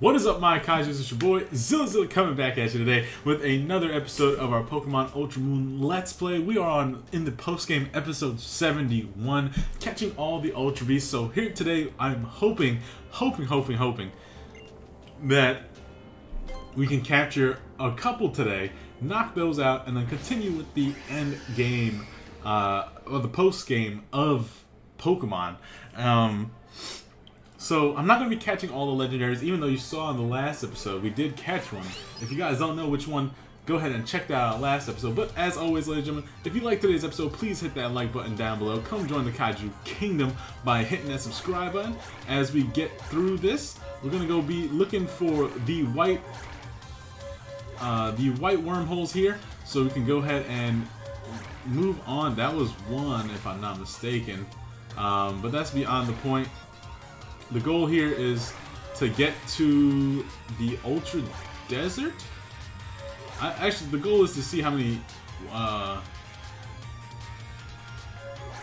What is up, my Kaijus? It's your boy Zilla coming back at you today with another episode of our Pokemon Ultra Moon Let's Play. We are on in the post game episode 71, catching all the Ultra Beasts. So here today, I'm hoping, hoping, hoping, hoping that we can capture a couple today, knock those out, and then continue with the end game, uh, or the post game of Pokemon. Um, so I'm not going to be catching all the legendaries, even though you saw in the last episode we did catch one. If you guys don't know which one, go ahead and check that out last episode. But as always, ladies and gentlemen, if you like today's episode, please hit that like button down below. Come join the Kaiju Kingdom by hitting that subscribe button. As we get through this, we're going to go be looking for the white, uh, the white wormholes here, so we can go ahead and move on. That was one, if I'm not mistaken. Um, but that's beyond the point the goal here is to get to the Ultra Desert. I, actually, the goal is to see how many. Uh,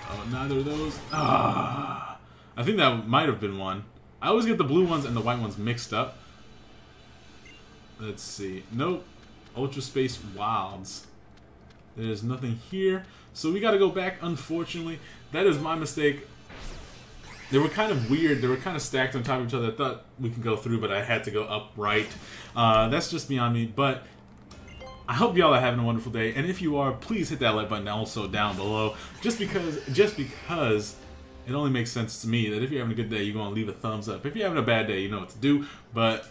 oh, neither of those. Ah, I think that might have been one. I always get the blue ones and the white ones mixed up. Let's see. Nope. Ultra Space Wilds. There's nothing here. So we got to go back, unfortunately. That is my mistake. They were kind of weird. They were kind of stacked on top of each other. I thought we could go through, but I had to go upright. Uh, that's just beyond me. But I hope y'all are having a wonderful day. And if you are, please hit that like button also down below. Just because, just because it only makes sense to me that if you're having a good day, you're going to leave a thumbs up. If you're having a bad day, you know what to do. But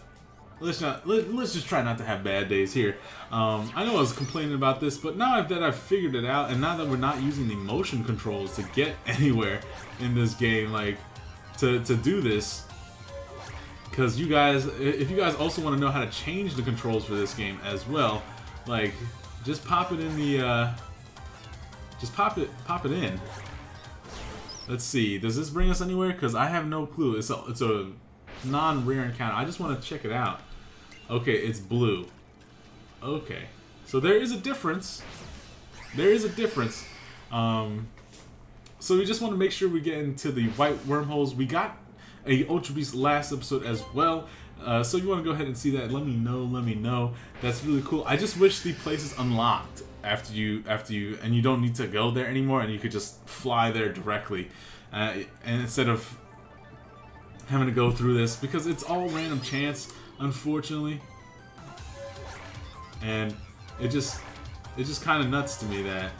let's not let, us just try not to have bad days here. Um, I know I was complaining about this, but now that I've figured it out, and now that we're not using the motion controls to get anywhere in this game, like to to do this, because you guys, if you guys also want to know how to change the controls for this game as well, like just pop it in the, uh, just pop it pop it in. Let's see, does this bring us anywhere? Because I have no clue. It's a it's a non-rare encounter. I just want to check it out. Okay, it's blue. Okay. So there is a difference. There is a difference. Um, so we just want to make sure we get into the white wormholes. We got a Ultra Beast last episode as well. Uh, so you want to go ahead and see that, let me know, let me know. That's really cool. I just wish the place is unlocked after you, after you, and you don't need to go there anymore, and you could just fly there directly. Uh, and instead of having to go through this, because it's all random chance unfortunately. And it just it's just kind of nuts to me that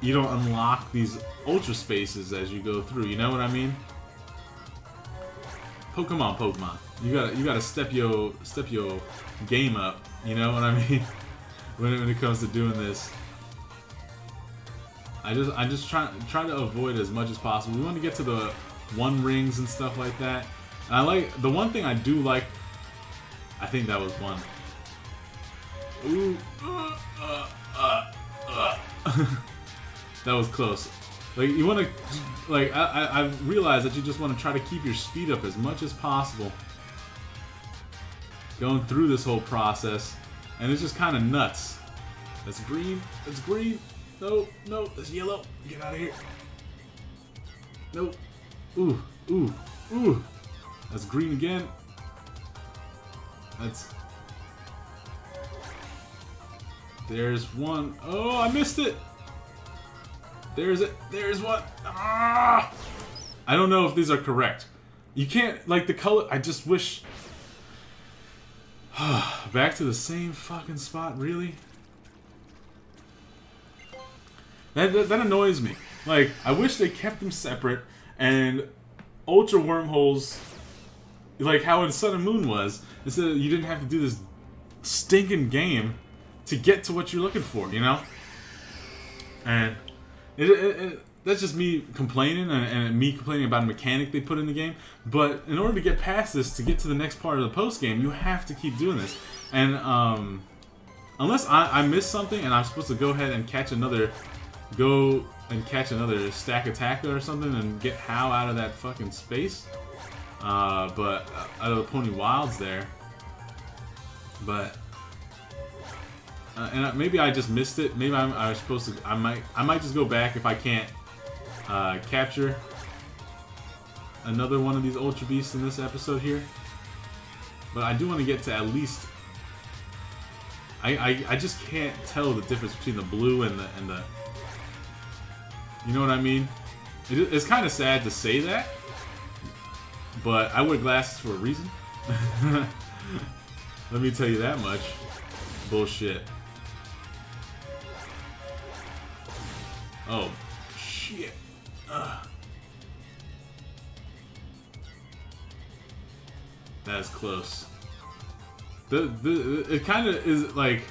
you don't unlock these ultra spaces as you go through. You know what I mean? Pokemon, Pokemon. You gotta you gotta step your step your game up. You know what I mean? when it, when it comes to doing this. I just I just try try to avoid as much as possible. We want to get to the one rings and stuff like that. And I like the one thing I do like I think that was one. Ooh. Uh, uh, uh, uh. that was close. Like, you want to... Like, I, I, realized that you just want to try to keep your speed up as much as possible. Going through this whole process. And it's just kind of nuts. That's green. That's green. No, no, that's yellow. Get out of here. Nope. Ooh, ooh, ooh. That's green again. That's... There's one. Oh, I missed it! There's it. There's one. Ah! I don't know if these are correct. You can't, like, the color... I just wish... Back to the same fucking spot, really? That, that, that annoys me. Like, I wish they kept them separate, and Ultra Wormholes like how in Sun and Moon was. Instead, of, you didn't have to do this stinking game to get to what you're looking for, you know. And it, it, it, that's just me complaining and, and, me complaining about a mechanic they put in the game. But in order to get past this, to get to the next part of the post game, you have to keep doing this. And um, unless I, I miss something and I'm supposed to go ahead and catch another, go and catch another Stakataka or something and get Hau out of that fucking space. Uh, but uh, out of the Poni Wilds there. But uh, and maybe I just missed it. Maybe I'm, I supposed to. I might. I might just go back if I can't uh, capture another one of these Ultra Beasts in this episode here. but I do want to get to at least. I, I I just can't tell the difference between the blue and the and the. You know what I mean? It, it's kind of sad to say that, but I wear glasses for a reason. Let me tell you that much. Bullshit. Oh, shit. Ugh. That's close. The the it kind of is like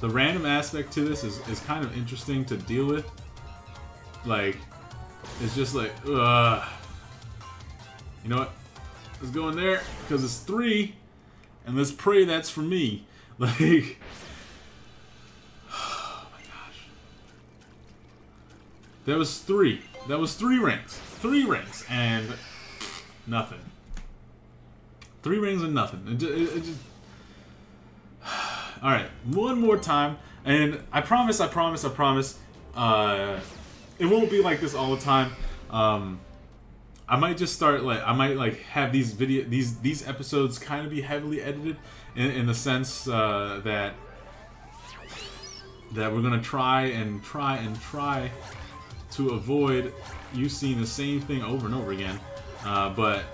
the random aspect to this is is kind of interesting to deal with. Like, it's just like, ugh. You know what? Let's go in there because it's three, and let's pray that's for me. Like. That was three. That was three rings. Three rings. And nothing. Three rings and nothing. It just, it, just... Alright, one more time. And I promise, I promise, I promise, uh, it won't be like this all the time. Um, I might just start like I might like have these video these these episodes kind of be heavily edited in, in the sense uh, that that we're gonna try and try and try to avoid you seeing the same thing over and over again. Uh, but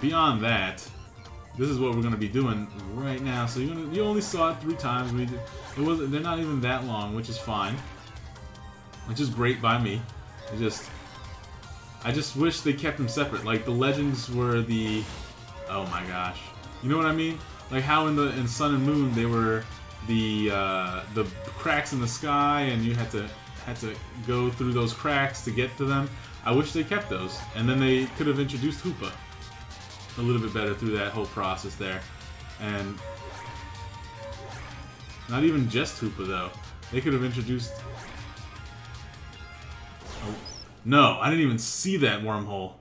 beyond that, this is what we're gonna be doing right now. So you you only saw it three times. We it was they're not even that long, which is fine, which is great by me. Just I just wish they kept them separate. Like the legends were the oh my gosh, you know what I mean? Like how in the in Sun and Moon they were the uh, the cracks in the sky and you had to had to go through those cracks to get to them. I wish they kept those, and then they could have introduced Hoopa a little bit better through that whole process there. And not even just Hoopa though. They could have introduced. Oh, no, I didn't even see that wormhole.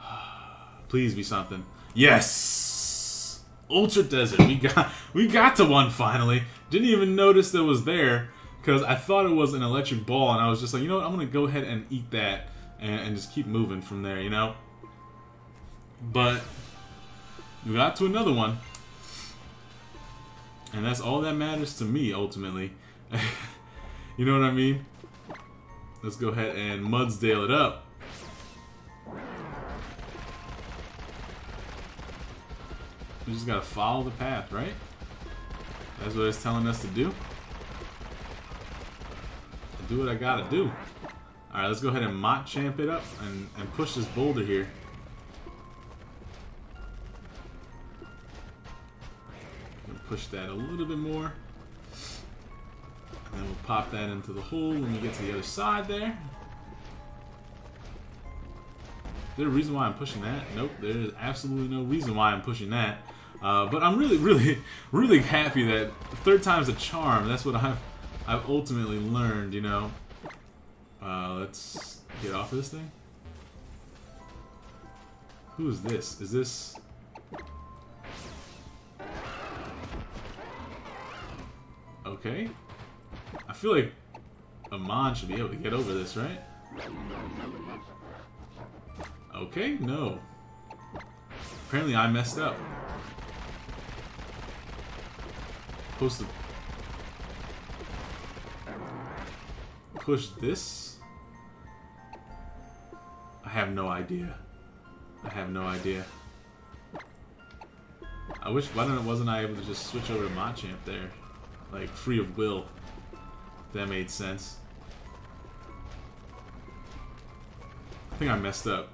Please be something. Yes, Ultra Desert. We got we got to one finally. Didn't even notice that was there because I thought it was an electric ball, and I was just like, you know what, I'm gonna go ahead and eat that and, and just keep moving from there, you know. But we got to another one. And that's all that matters to me, ultimately. you know what I mean? Let's go ahead and Mudsdale it up. We just gotta follow the path, right? That's what it's telling us to do. Do what I gotta do. Alright, let's go ahead and Machamp it up and, and push this boulder here. push that a little bit more. And then we'll pop that into the hole when we get to the other side there. Is there a reason why I'm pushing that? Nope, there is absolutely no reason why I'm pushing that. Uh, but I'm really, really, really happy that third time's a charm. That's what I've, I've ultimately learned, you know. Uh, let's get off of this thing. Who is this? Is this... Okay. I feel like Amon should be able to get over this, right? Okay, no. Apparently I messed up. Supposed to push this? I have no idea. I have no idea. I wish, why wasn't I able to just switch over to Machamp there? Like, free of will. That made sense. I think I messed up.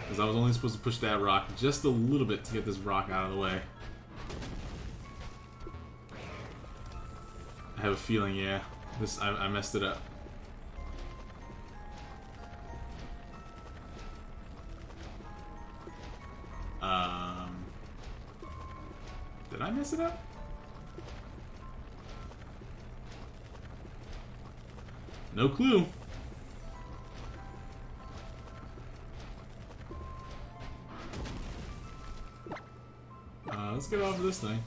Because I was only supposed to push that rock just a little bit to get this rock out of the way. I have a feeling, yeah. This I, I messed it up. Um, did I mess it up? No clue. Uh, let's get off of this thing.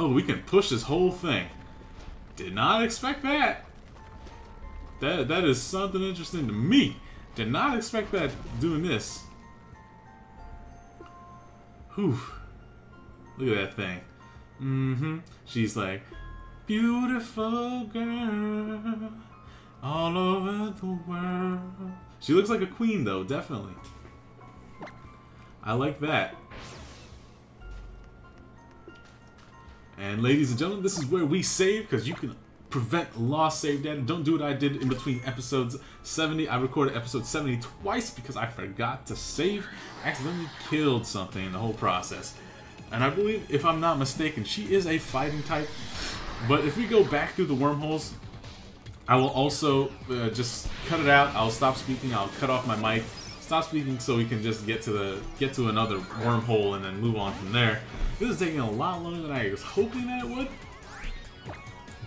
Oh, we can push this whole thing. Did not expect that. That That is something interesting to me. Did not expect that doing this. Whew. Look at that thing. Mm-hmm. She's like, beautiful girl all over the world. She looks like a queen, though, definitely. I like that. And ladies and gentlemen, this is where we save, because you can prevent lost save data. Don't do what I did in between episodes 70. I recorded episode 70 twice because I forgot to save. accidentally killed something in the whole process. And I believe, if I'm not mistaken, she is a fighting type. But if we go back through the wormholes, I will also uh, just cut it out. I'll stop speaking. I'll cut off my mic. Stop speaking so we can just get to the get to another wormhole and then move on from there. This is taking a lot longer than I was hoping that it would.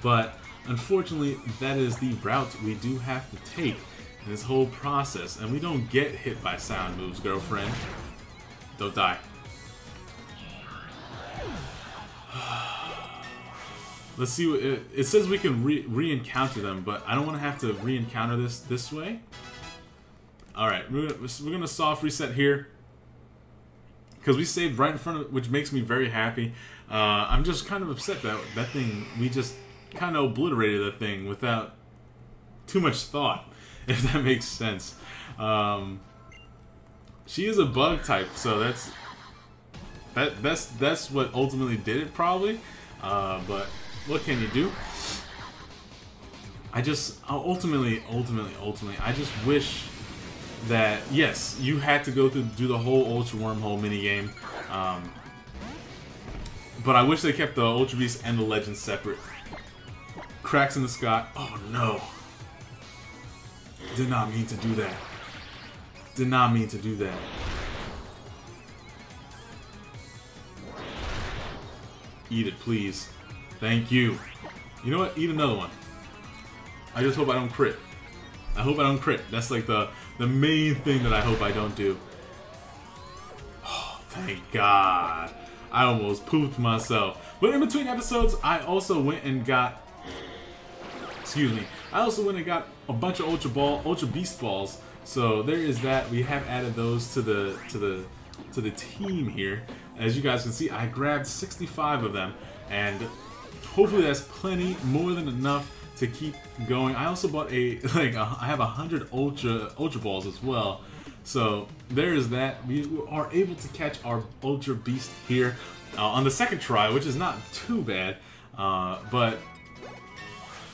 But unfortunately, that is the route we do have to take in this whole process. And we don't get hit by sound moves, girlfriend. Don't die. Let's see what it, it says we can re-encounter them, but I don't want to have to re-encounter this this way. Alright, we're, we're going to soft reset here. Because we saved right in front of which makes me very happy. Uh, I'm just kind of upset that that thing, we just kind of obliterated that thing without too much thought, if that makes sense. Um, she is a bug type, so that's that that's that's what ultimately did it probably. Uh, but what can you do? I just ultimately, ultimately, ultimately, I just wish that yes, you had to go through do the whole Ultra Wormhole minigame. Um, but I wish they kept the Ultra Beast and the Legend separate. Cracks in the sky. Oh no. Did not mean to do that. Did not mean to do that. Eat it, please. Thank you. You know what? Eat another one. I just hope I don't crit. I hope I don't crit. That's like the, the main thing that I hope I don't do. Oh, thank God. I almost pooped myself. But in between episodes, I also went and got... Excuse me. I also went and got a bunch of Ultra Ball, Ultra Beast Balls. So there is that. We have added those to the to the to the team here. As you guys can see, I grabbed 65 of them, and hopefully that's plenty, more than enough to keep going. I also bought a, like, a, I have a hundred Ultra, Ultra Balls as well. So there is that. We are able to catch our Ultra Beast here uh, on the second try, which is not too bad. Uh, but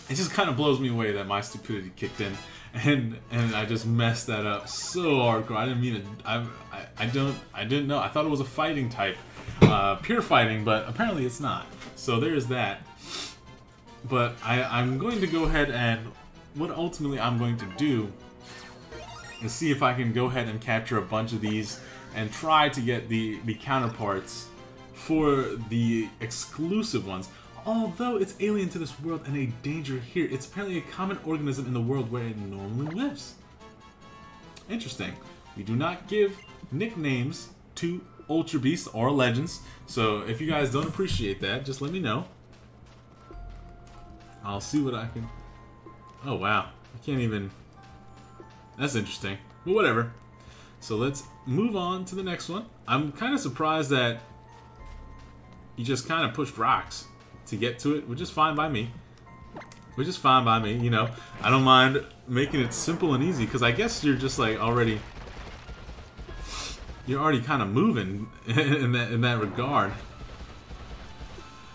it just kind of blows me away that my stupidity kicked in. And and I just messed that up so hardcore. I didn't mean it. I, I, I don't. I didn't know. I thought it was a fighting type, uh, pure fighting, but apparently it's not. So there's that. But I, I'm going to go ahead and what ultimately I'm going to do is see if I can go ahead and capture a bunch of these and try to get the, the counterparts for the exclusive ones. Although it's alien to this world and a danger here, it's apparently a common organism in the world where it normally lives. Interesting. We do not give nicknames to Ultra Beasts or Legends, so if you guys don't appreciate that, just let me know. I'll see what I can... Oh, wow. I can't even... That's interesting. But whatever. So let's move on to the next one. I'm kind of surprised that you just kind of pushed rocks to get to it, which is fine by me. Which is fine by me, you know. I don't mind making it simple and easy, because I guess you're just like already... You're already kind of moving in that, in that regard.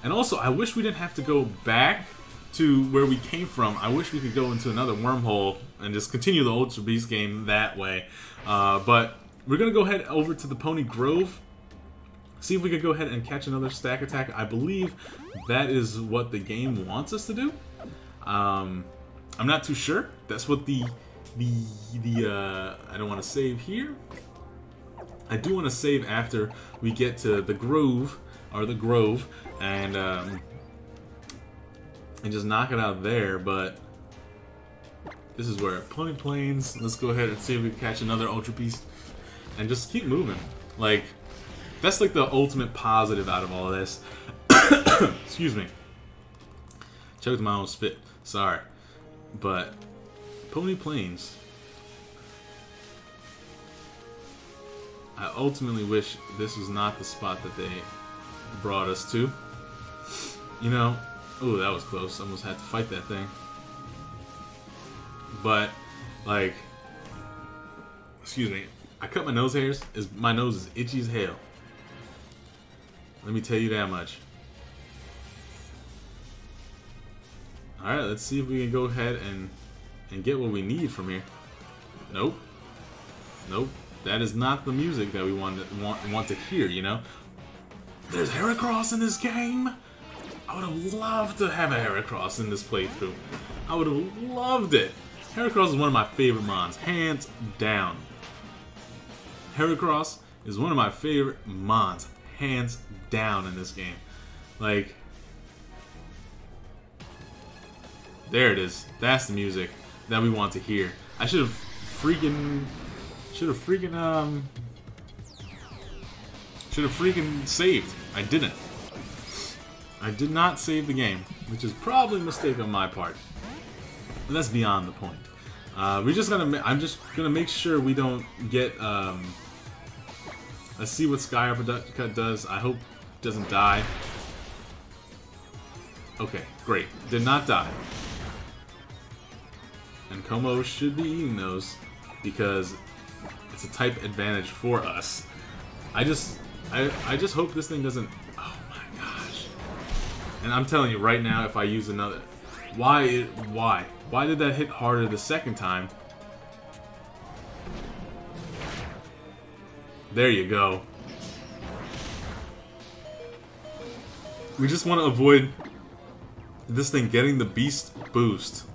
And also, I wish we didn't have to go back to where we came from. I wish we could go into another wormhole and just continue the Ultra Beast game that way. Uh, but we're going to go ahead over to the Poni Grove. See if we could go ahead and catch another Stakataka. I believe that is what the game wants us to do. Um, I'm not too sure. That's what the the the uh, I don't want to save here. I do want to save after we get to the Grove or the Grove and um, and just knock it out there, but this is where Poni Plains. Let's go ahead and see if we can catch another Ultra Beast and just keep moving. Like, that's like the ultimate positive out of all of this. Excuse me. Choked my own spit. Sorry. But, Poni Plains. I ultimately wish this was not the spot that they brought us to. You know, oh, that was close. Almost had to fight that thing. But, like, excuse me, I cut my nose hairs. Is my nose is itchy as hell. Let me tell you that much. All right, let's see if we can go ahead and and get what we need from here. Nope. Nope. That is not the music that we want to, want want to hear. You know. There's Heracross in this game. I would have loved to have a Heracross in this playthrough. I would have loved it. Heracross is one of my favorite mons, hands down. Heracross is one of my favorite mons, hands down in this game. Like, there it is. That's the music that we want to hear. I should have freaking, should have freaking, um, should have freaking saved. I didn't. I did not save the game, which is probably a mistake on my part. But that's beyond the point. Uh, we're just gonna. I'm just gonna make sure we don't get. Um, let's see what Sky Uppercut does. I hope doesn't die. Okay, great. Did not die. And Como should be eating those because it's a type advantage for us. I just, I, I just hope this thing doesn't. And I'm telling you right now, if I use another, why? Why? Why did that hit harder the second time? There you go. We just want to avoid this thing getting the beast boost.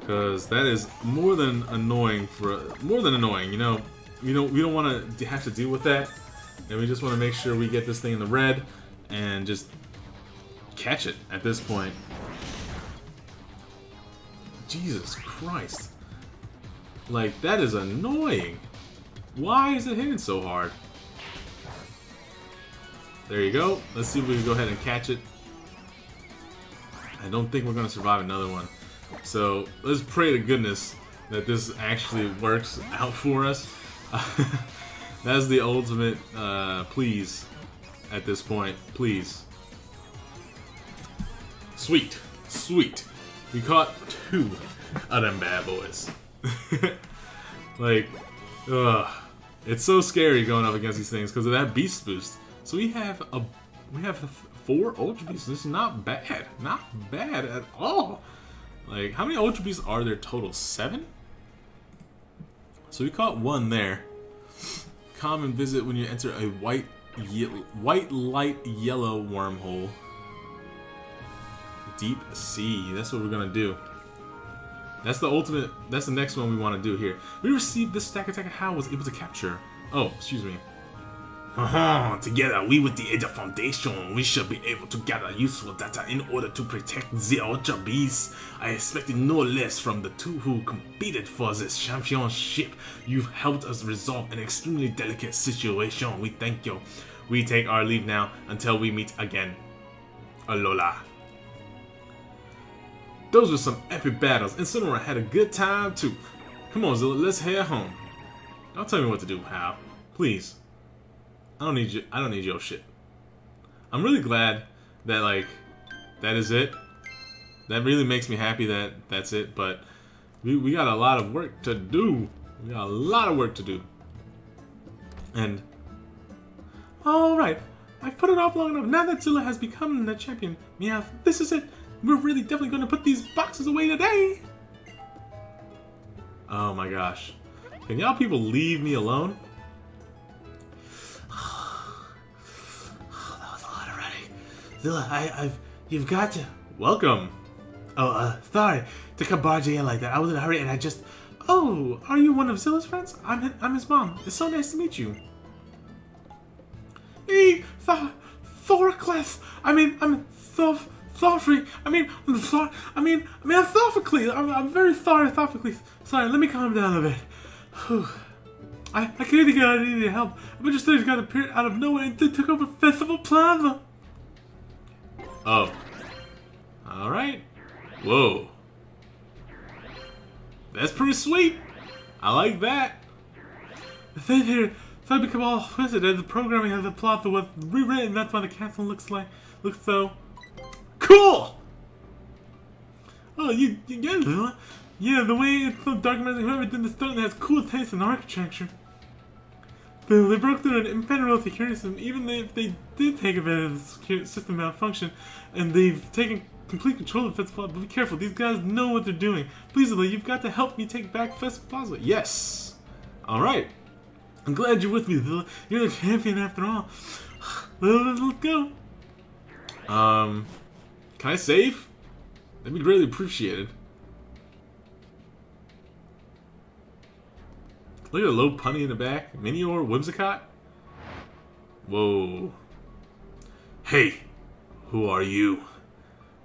Because that is more than annoying for more than annoying, you know. You know, we don't want to have to deal with that. And we just want to make sure we get this thing in the red and just catch it at this point. Jesus Christ. Like, that is annoying. Why is it hitting so hard? There you go. Let's see if we can go ahead and catch it. I don't think we're going to survive another one. So, let's pray to goodness that this actually works out for us. That's the ultimate uh, please at this point. Please. Sweet. Sweet. We caught two of them bad boys. like, ugh. It's so scary going up against these things because of that beast boost. So we have a we have four ultra beasts. This is not bad. Not bad at all. Like, how many ultra beasts are there total? Seven? So we caught one there. Common visit when you enter a white white light yellow wormhole. Deep Sea. That's what we're gonna do. That's the ultimate. That's the next one we want to do here. We received this stack attack Hau was able to capture. Oh, excuse me. Uh-huh. Together, we with the Aether Foundation, we should be able to gather useful data in order to protect the Ultra Beasts. I expected no less from the two who competed for this championship. You've helped us resolve an extremely delicate situation. We thank you. We take our leave now until we meet again. Alola. Those were some epic battles, and Sonora had a good time too. Come on, Zilla, let's head home. Don't tell me what to do, Hau. Please. I don't need you. I don't need your shit. I'm really glad that like that is it. That really makes me happy that that's it. But we we got a lot of work to do. We got a lot of work to do. And all right, I've put it off long enough. Now that Zilla has become the champion, Meowth, this is it. We're really definitely going to put these boxes away today. Oh my gosh. Can y'all people leave me alone? that was a lot already. Zilla, I, I've, you've got to. Welcome. Oh, uh, sorry to come barging in like that. I was in a hurry and I just. Oh, are you one of Zilla's friends? I'm, I'm his mom. It's so nice to meet you. Hey, Th Thorclef. I mean, I'm Thor. Thorfrey. I mean, I'm Thor. I mean, I mean, I'm Thophocles. I'm, I'm very sorry, Thophocles. Sorry, let me calm down a bit. Whew. I, I can't even get I needed help. But just things got appeared out of nowhere and they took over Festival Plaza. Oh. Alright. Whoa. That's pretty sweet. I like that. The thing here, so I become all twisted as the programming has a plot that was rewritten. That's why the castle looks like looks so cool. Oh, you, you get it, Yeah, the way it's so dark, whoever did the stone has cool taste in architecture. They broke through an federal security system, even if they did take advantage of the system malfunction, and they've taken complete control of Festival Plaza. But be careful, these guys know what they're doing. Please, you've got to help me take back Festival Plaza. Yes! Alright. I'm glad you're with me, Lily. You're the champion after all. Let's go. Um, can I save? That'd be greatly appreciated. Look at the Lopunny in the back. Minior Whimsicott? Whoa. Hey, who are you?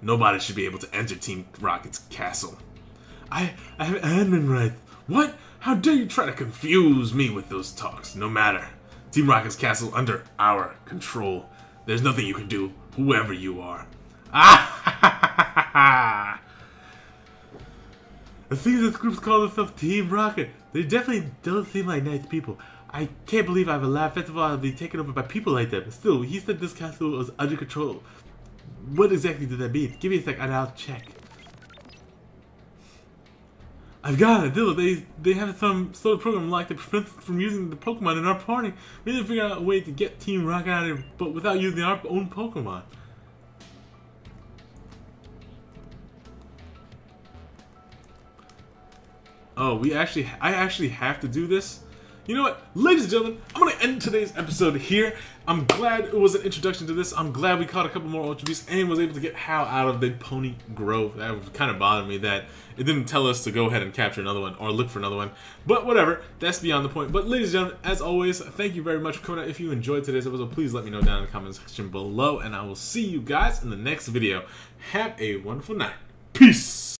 Nobody should be able to enter Team Rocket's castle. I, I have admin. What? How dare you try to confuse me with those talks? No matter. Team Rocket's castle under our control. There's nothing you can do, whoever you are. Ah! It seems this group's called itself Team Rocket. They definitely don't seem like nice people. I can't believe I have a lab festival I'll be taken over by people like them. Still, he said this castle was under control. What exactly did that mean? Give me a sec and I'll check. I've got it, Dilla. They they have some sort of program like that prevents us from using the Pokemon in our party. We need to figure out a way to get Team Rocket out of here, but without using our own Pokemon. Oh, we actually, I actually have to do this? You know what, ladies and gentlemen, I'm going to end today's episode here. I'm glad it was an introduction to this. I'm glad we caught a couple more Ultra Beasts and was able to get Hau out of the Poni Grove. That kind of bothered me that it didn't tell us to go ahead and capture another one or look for another one. But whatever, that's beyond the point. But ladies and gentlemen, as always, thank you very much for coming out. If you enjoyed today's episode, please let me know down in the comment section below. And I will see you guys in the next video. Have a wonderful night. Peace!